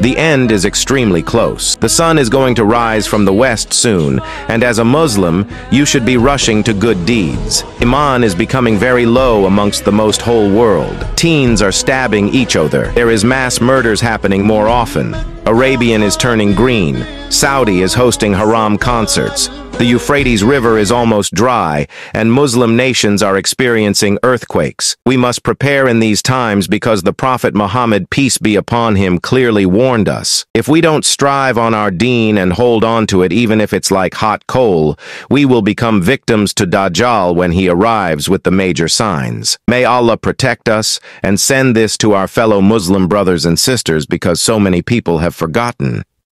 The end is extremely close. The sun is going to rise from the west soon, and as a Muslim, you should be rushing to good deeds. Iman is becoming very low amongst the most whole world. Teens are stabbing each other. There is mass murders happening more often. Arabian is turning green. Saudi is hosting haram concerts. The Euphrates River is almost dry, and Muslim nations are experiencing earthquakes. We must prepare in these times because the Prophet Muhammad, peace be upon him, clearly warned us. If we don't strive on our deen and hold on to it even if it's like hot coal, we will become victims to Dajjal when he arrives with the major signs. May Allah protect us and send this to our fellow Muslim brothers and sisters because so many people have forgotten.